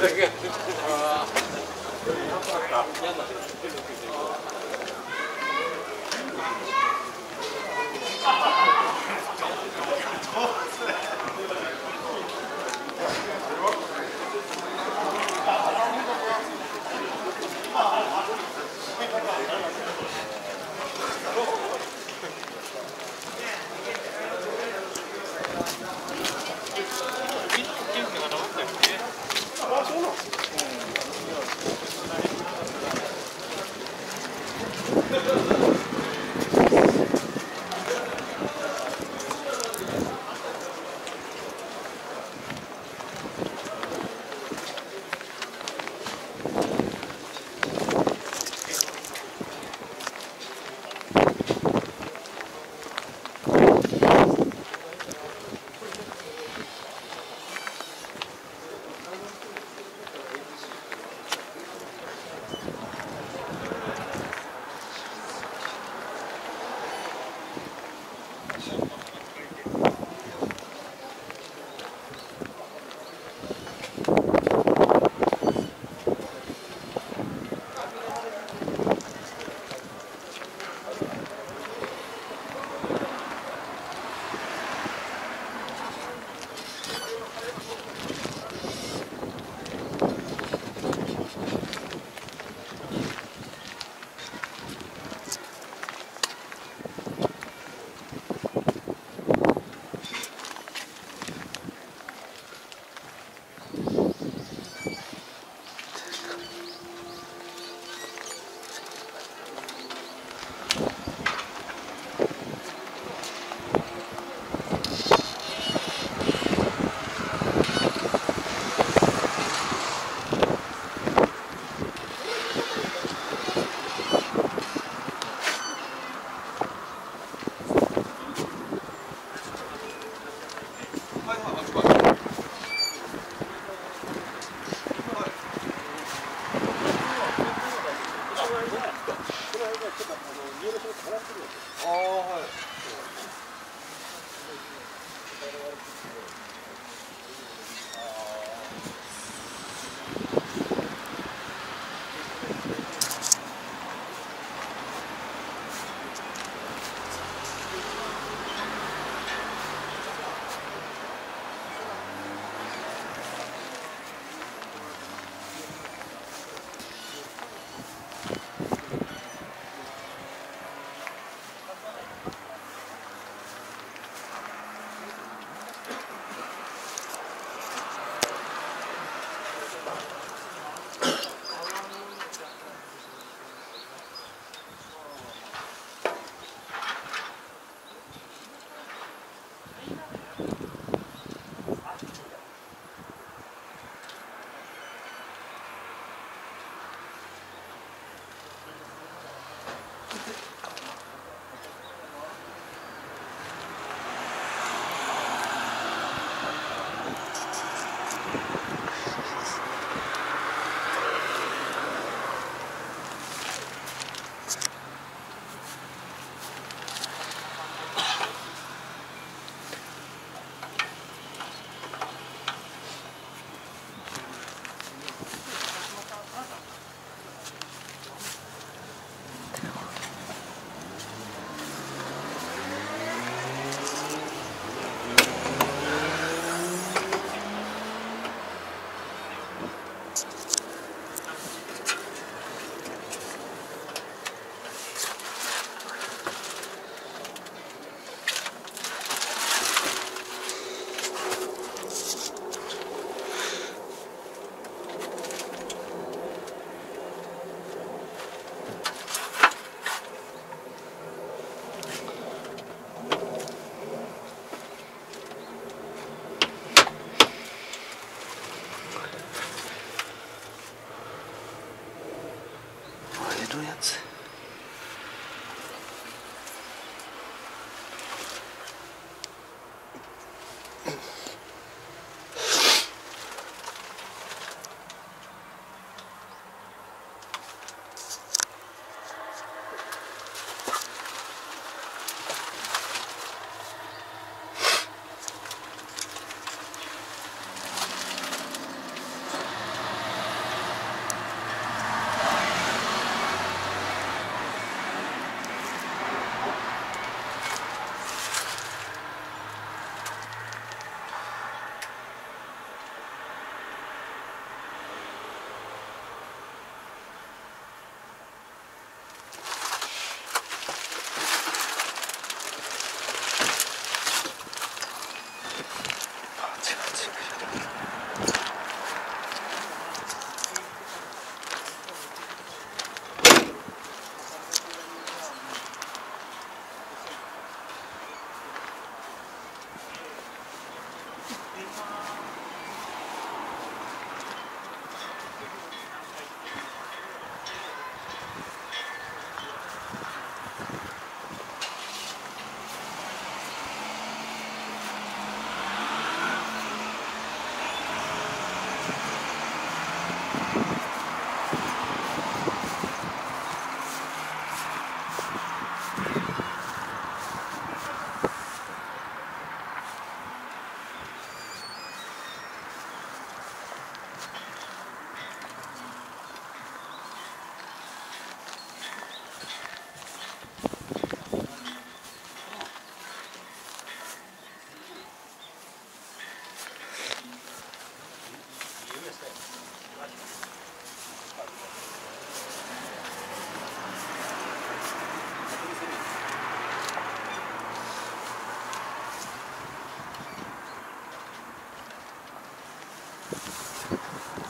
Yeah. ああはい。ハハハハ。